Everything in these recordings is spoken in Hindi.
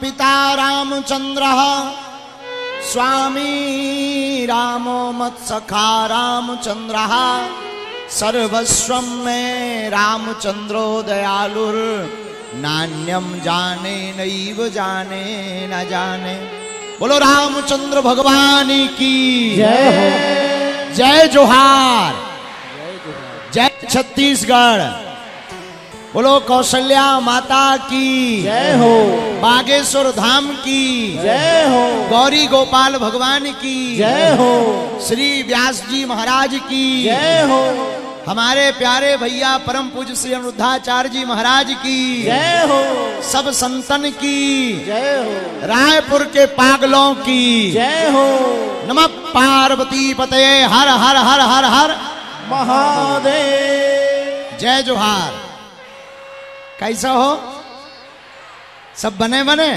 पिता रामचंद्र स्वामी रामो मत्सखा रामचंद्र सर्वस्व में रामचंद्रो दयालुर नान्यम जाने नैव जाने न जाने। बोलो रामचंद्र भगवान की जय। जय जोहार। जय छत्तीसगढ़। बोलो कौशल्या माता की। जय हो। बागेश्वर धाम की। जय हो। गौरी गोपाल भगवान की। जय हो। श्री व्यास जी महाराज की। जय हो। हमारे प्यारे भैया परम पूज श्री अनिरुद्धाचार्य जी महाराज की। जय हो। सब संतन की। जय हो। रायपुर के पागलों की। जय हो। नमः पार्वती पते। हर हर हर हर हर। महादेव। जय जोहार। कैसा हो? सब बने बने?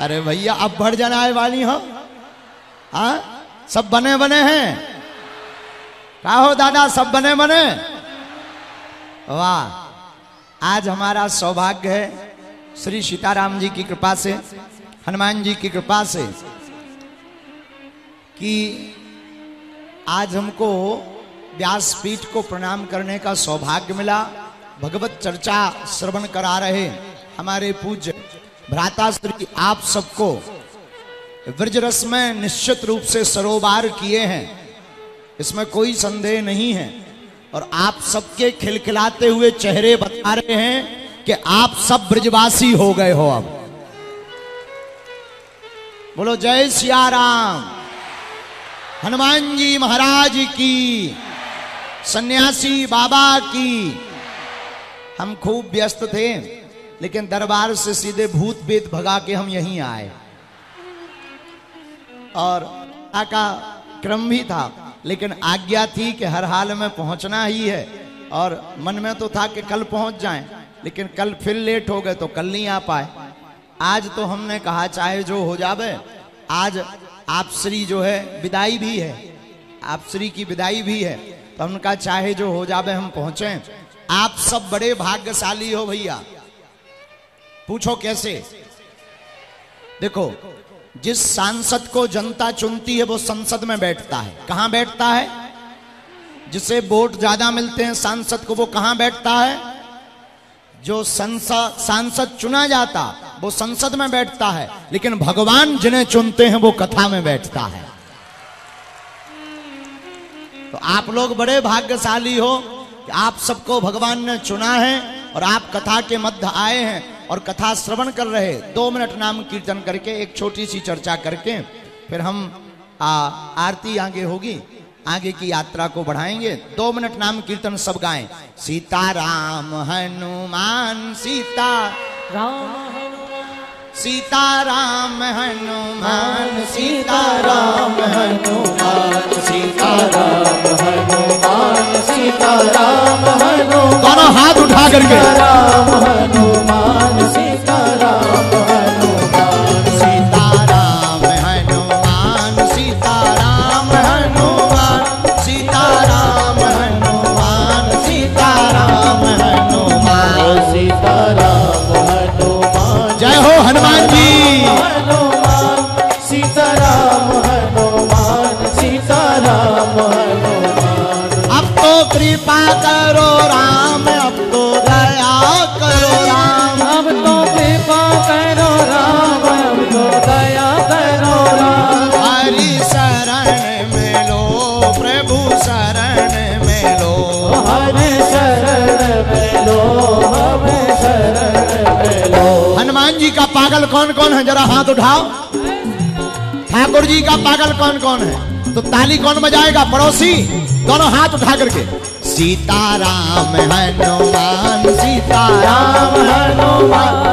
अरे भैया, अब बढ़ जाना आए वाली हो। हाँ? सब बने बने हैं? का हो दादा, सब बने बने? वाह, आज हमारा सौभाग्य है श्री सीताराम जी की कृपा से, हनुमान जी की कृपा से, कि आज हमको व्यासपीठ को प्रणाम करने का सौभाग्य मिला। भगवत चर्चा श्रवण करा रहे हमारे पूज्य भ्राता श्री, आप सबको ब्रजरस में निश्चित रूप से सरोबार किए हैं। इसमें कोई संदेह नहीं है। और आप सबके खिलखिलाते हुए चेहरे बता रहे हैं कि आप सब ब्रजवासी हो गए हो अब। बोलो, जय सिया राम हनुमान जी महाराज की, सन्यासी बाबा की हम खूब व्यस्त थे, लेकिन दरबार से सीधे भूत वेद भगा के हम यहीं आए। और का क्रम भी था, लेकिन आज्ञा थी कि हर हाल में पहुँचना ही है। और मन में तो था कि कल पहुँच जाएँ, लेकिन कल फिर लेट हो गए तो कल नहीं आ पाए। आज तो हमने कहा, चाहे जो हो जावे, आज आप श्री जो है, विदाई भी है। आप श्री की विदाई भी है। तो उनका चाहे जो हो जावे, हम पहुँचे। आप सब बड़े भाग्यशाली हो भैया। पूछो कैसे? देखो, जिस सांसद को जनता चुनती है, वो संसद में बैठता है। कहाँ बैठता है? जिसे वोट ज़्यादा मिलते हैं सांसद को, वो कहाँ बैठता है? जो संसद सांसद चुना जाता, वो संसद में बैठता है। लेकिन भगवान जिन्हें चुनते हैं, वो कथा में बैठता है। तो आप लोग बड़े भाग्यशाली हो। कि आप सबको भगवान ने चुना है और आप कथा के मध्य आए हैं और कथा श्रवण कर रहे दो मिनट नाम कीर्तन करके एक छोटी सी चर्चा करके फिर हम आ, आरती आगे होगी। आगे की यात्रा को बढ़ाएँगे। दो मिनट नाम कीर्तन सब गाएँ। सीता राम हनुमान सीता। सीताराम हनुमान सीताराम हनुमान सीताराम हनुमान सीताराम हनुमान दोनों हाथ उठा करके। राम हनुमान सीताराम कौन कौन है? जरा हाथ उठाओ। ठाकुर जी का पागल कौन कौन है? तो ताली कौन बजाएगा? पड़ोसी? दोनों हाथ उठा करके। सीताराम हनुमान सीताराम हनुमान।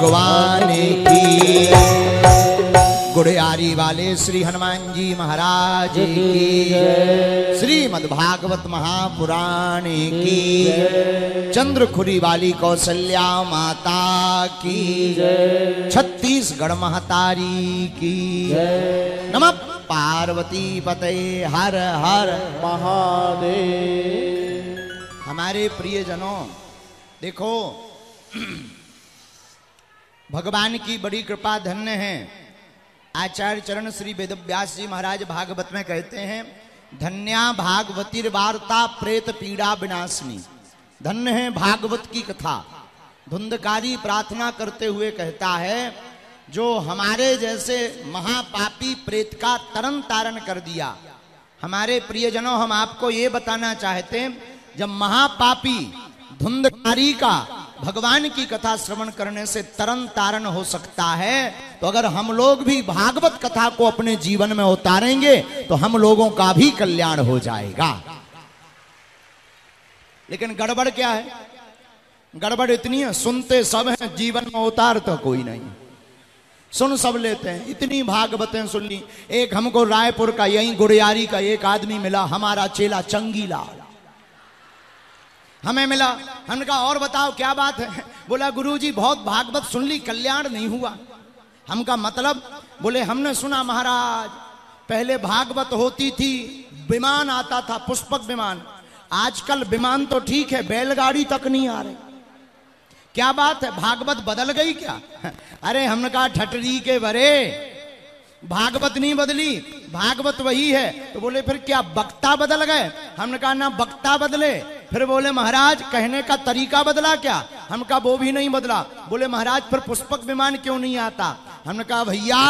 भगवान की। गुड़ियारी वाले श्री हनुमान जी महाराज की। श्रीमद् भागवत महापुराण की। चंद्रखुरी वाली कौशल्या माता की। छत्तीसगढ़ महतारी की। नमः पार्वती पते हर हर महादेव। हमारे प्रियजनों देखो भगवान की बड़ी कृपा धन्य है। आचार्य चरण श्री वेदव्यास जी महाराज भागवत में कहते हैं, धन्या भागवतीर वार्ता प्रेत पीड़ा विनाशनी। धन्य है भागवत की कथा। धुंधकारी प्रार्थना करते हुए कहता है, जो हमारे जैसे महापापी प्रेत का तरन तारण कर दिया। हमारे प्रियजनों, हम आपको ये बताना चाहते हैं, जब महापापी धुंधकारी का भगवान की कथा श्रवण करने से तरन तारण हो सकता है। तो अगर हम लोग भी भागवत कथा को अपने जीवन में उतारेंगे तो हम लोगों का भी कल्याण हो जाएगा। लेकिन गड़बड़ क्या है? गड़बड़ इतनी है, सुनते सब हैं, जीवन में उतार तो कोई नहीं। सुन सब लेते हैं, इतनी भागवतें सुन ली। एक हमको रायपुर का, यही गुड़ियारी का एक आदमी मिला, हमारा चेला चंगीला हमें मिला। हमने कहा, और बताओ, क्या बात है? बोला, गुरुजी, बहुत भागवत सुन ली, कल्याण नहीं हुआ। हम का मतलब बोले, हमने सुना महाराज, पहले भागवत होती थी, विमान आता था, पुष्पक विमान। आजकल विमान तो ठीक है, बैलगाड़ी तक नहीं आ रही। क्या बात है, भागवत बदल गई क्या? अरे, हमने कहा, ठटरी के बरे, भागवत नहीं बदली, भागवत वही है। तो बोले, फिर क्या बक्ता बदल गए? हमने कहा, ना, बक्ता बदले फिर बोले, महाराज, कहने का तरीका बदला क्या? हम कहा, वो भी नहीं बदला। बोले, महाराज, फिर पुष्पक विमान क्यों नहीं आता? हमने कहा, भैया,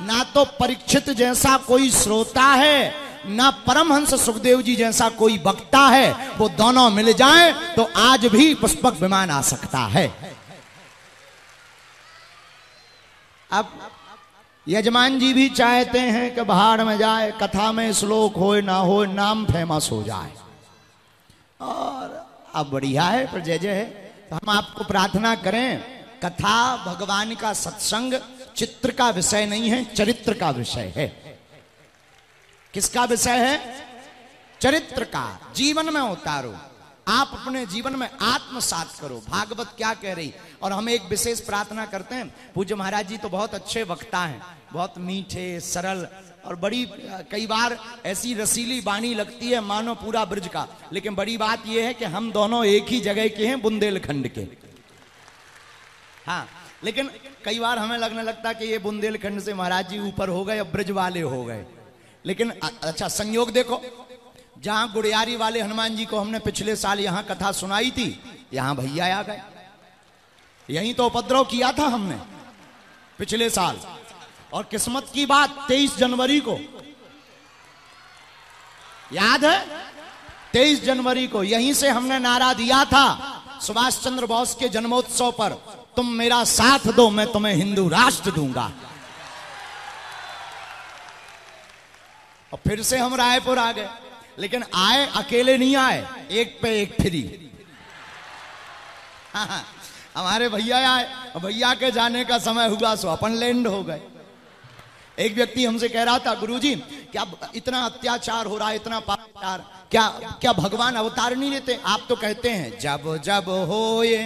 ना तो परीक्षित जैसा कोई श्रोता है, ना परमहंस सुखदेव जी जैसा कोई वक्ता है। वो दोनों मिल जाएँ तो आज भी पुष्पक विमान आ सकता है। अब यजमान जी भी चाहते हैं कि बाहर में जाए, कथा में श्लोक हो ना हो नाम फ़ेमस हो जाए। अब बढ़िया है, पर जय जय है। तो हम आपको प्रार्थना करें, कथा, भगवान का सत्संग, चित्र का विषय नहीं है, चरित्र का विषय है। किसका विषय है? चरित्र का। जीवन में उतारो। आप अपने जीवन में आत्मसात करो। भागवत क्या कह रही? और हम एक विशेष प्रार्थना करते हैं। पूज्य महाराज जी तो बहुत अच्छे वक्ता हैं, बहुत मीठे, सरल और बड़ी, कई बार ऐसी रसीली बाणी लगती है मानो पूरा ब्रज का। लेकिन बड़ी बात यह है कि हम दोनों एक ही जगह के हैं, बुंदेलखंड के। हाँ लेकिन कई बार हमें लगने लगता कि ये बुंदेलखंड से महाराज जी ऊपर हो गए ब्रज वाले हो गए। लेकिन अच्छा संयोग देखो। जहाँ गुड़ियारी वाले हनुमान जी को हमने पिछले साल यहाँ कथा सुनाई थी, यहाँ भैया आ गए। यहीं तो उपद्रव किया था हमने, पिछले साल। और किस्मत की बात 23 जनवरी को। याद है? 23 जनवरी को यहीं से हमने नारा दिया था सुभाष चंद्र बोस के जन्मोत्सव पर तुम मेरा साथ दो मैं तुम्हें हिंदू राष्ट्र दूँगा। और फिर से हम रायपुर आ गए लेकिन आए अकेले नहीं आए एक पे एक फ्री। हाँ, हाँ, हमारे भैया आए भैया के जाने का समय हुआ सो अपन लैंड हो गए। एक व्यक्ति हमसे कह रहा था, गुरुजी, क्या इतना अत्याचार हो रहा है, इतना पाचार क्या क्या भगवान अवतार नहीं लेते? आप तो कहते हैं, जब जब हो ये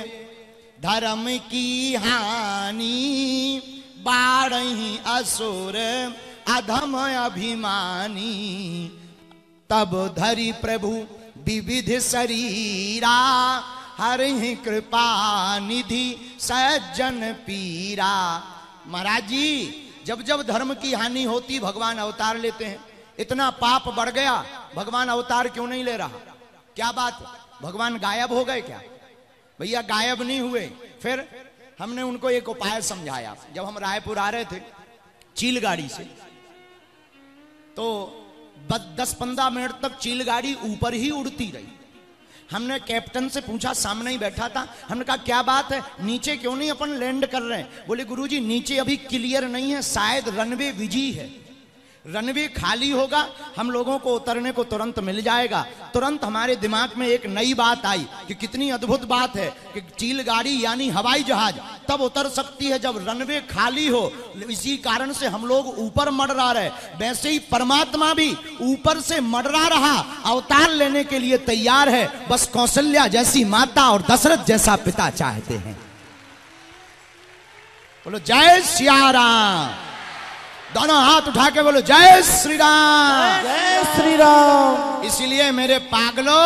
धर्म की हानि बाढ़ असुर अधम अभिमानी, तब धरी प्रभु विविध शरीरा हर ही कृपा निधि सज्जन पीरा। महाराज जी जब जब धर्म की हानि होती भगवान अवतार लेते हैं, इतना पाप बढ़ गया, भगवान अवतार क्यों नहीं ले रहा? क्या बात? भगवान गायब हो गए क्या? भैया गायब नहीं हुए। फिर हमने उनको एक उपाय समझाया। जब हम रायपुर आ रहे थे चील गाड़ी से तो दस पंद्रह मिनट तक चील गाड़ी ऊपर ही उड़ती रही। हमने कैप्टन से पूछा, सामने ही बैठा था। हमने कहा, क्या बात है? नीचे क्यों नहीं अपन लैंड कर रहे हैं? बोले, गुरुजी, नीचे अभी क्लियर नहीं है, शायद रनवे विजी है। रनवे खाली होगा, हम लोगों को उतरने को तुरंत मिल जाएगा। तुरंत हमारे दिमाग में एक नई बात आई कि कितनी अद्भुत बात है कि चील गाड़ी यानी हवाई जहाज़ तब उतर सकती है जब रनवे खाली हो। इसी कारण से हम लोग ऊपर मडरा रहे वैसे ही परमात्मा भी ऊपर से मडरा रहा। अवतार लेने के लिए तैयार है। बस कौशल्या जैसी माता और दशरथ जैसा पिता चाहते हैं। बोलो, जय सियाराम। दोनों हाथ उठा के बोलो जय श्री राम जय श्री राम इसलिए मेरे पागलो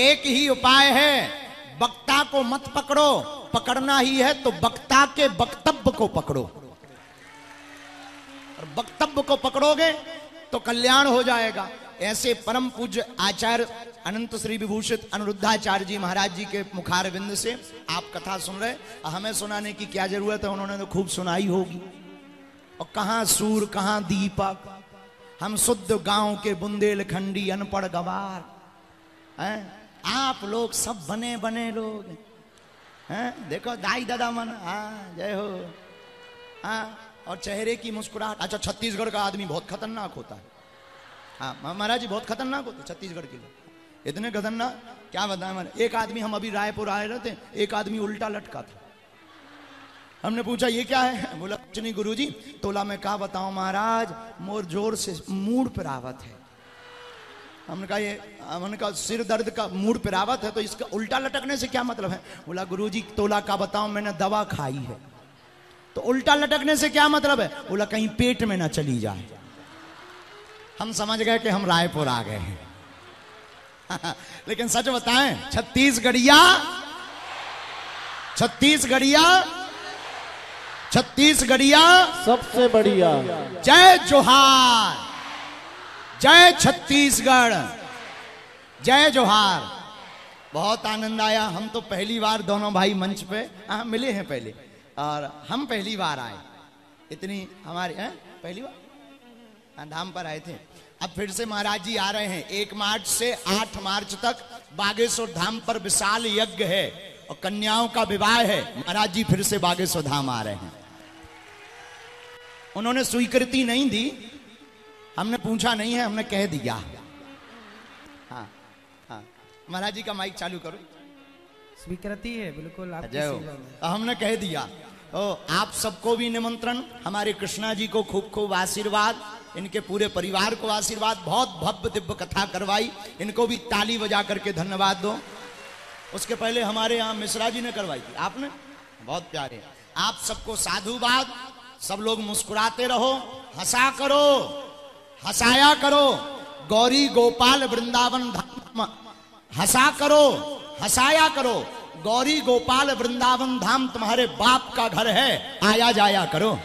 एक ही उपाय है वक्ता को मत पकड़ो पकड़ना ही है तो वक्ता के वक्तव्य को पकड़ो। और वक्तव्य को पकड़ोगे तो कल्याण हो जाएगा। ऐसे परम पूज्य आचार्य अनंत श्री विभूषित अनुरुद्धाचार्य जी महाराज जी के मुखार बिंद से आप कथा सुन रहे हमें सुनाने की क्या ज़रूरत है उन्होंने तो खूब सुनाई होगी। और कहाँ सूर, कहाँ दीपक? हम शुद्ध गाँव के बुंदेलखंडी अनपढ़ गवार। हैं? आप लोग सब बने बने लोग हैं। देखो, दाई दादा मन। हाँ जय हो। हाँ और चेहरे की मुस्कुराहट। अच्छा छत्तीसगढ़ का आदमी बहुत खतरनाक होता है। हाँ महाराज जी, बहुत खतरनाक होते छत्तीसगढ़ के लोग। इतने खतरनाक? क्या बताएँ एक आदमी हम अभी रायपुर आए रहते एक आदमी उल्टा लटका था। हमने पूछा, ये क्या है? बोला, कुछ नहीं गुरु जी तोला में कहा बताऊँ महाराज? मोर ज़ोर से मूड पर आवत है। हमने कहा, ये, हमने कहा, सिर दर्द का मूड पर आवत है तो इसका उल्टा लटकने से क्या मतलब है? बोला गुरु जी तोला का बताऊँ? मैंने दवा खाई है। तो उल्टा लटकने से क्या मतलब है? बोला, कहीं पेट में ना चली जाए। हम समझ गए कि हम रायपुर आ गए हैं। लेकिन सच बताएँ, छत्तीसगढ़िया छत्तीसगढ़िया छत्तीसगढ़िया। सबसे बढ़िया। जय जोहार। जय छत्तीसगढ़। जय जोहार। बहुत आनंद आया। हम तो पहली बार दोनों भाई मंच पे हाँ मिले हैं पहले। और हम पहली बार आए। इतनी हमारे हैं पहली बार? हाँ, धाम पर आए थे। अब फिर से महाराज जी आ रहे हैं। एक मार्च से आठ मार्च तक बागेश्वर धाम पर विशाल यज्ञ है और कन्याओं का विवाह है। महाराज जी फिर से बागेश्वर धाम आ रहे हैं। उन्होंने स्वीकृति नहीं दी। हमने पूछा नहीं है हमने कह दिया। हाँ हाँ। महाराज जी का माइक चालू करो। स्वीकृति है बिल्कुल हमने कह दिया। ओ आप सबको भी निमंत्रण हमारे कृष्णा जी को खूब खूब आशीर्वाद इनके पूरे परिवार को आशीर्वाद बहुत भव्य दिव्य कथा करवाई इनको भी ताली बजा करके धन्यवाद दो। उसके पहले हमारे यहाँ मिश्रा जी ने करवाई थी। आपने? बहुत प्यारे। आप सबको साधुवाद सब लोग मुस्कुराते रहो, हंसा करो, हंसाया करो। गौरी गोपाल वृंदावन धाम, हंसा करो, हंसाया करो। गौरी गोपाल वृंदावन धाम, तुम्हारे बाप का घर है, आया जाया करो।